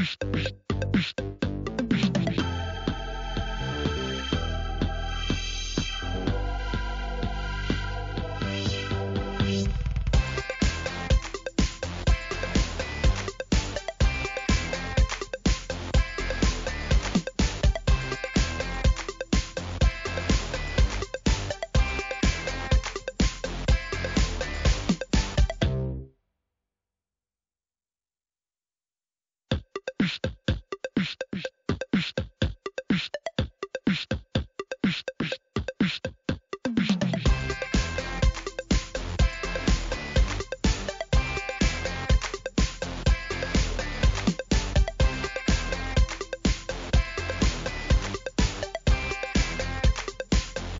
Psh, psh, psh.